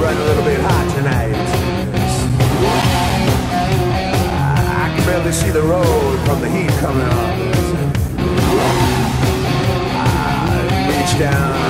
run a little bit hot tonight. I can barely see the road from the heat coming off. I reach down.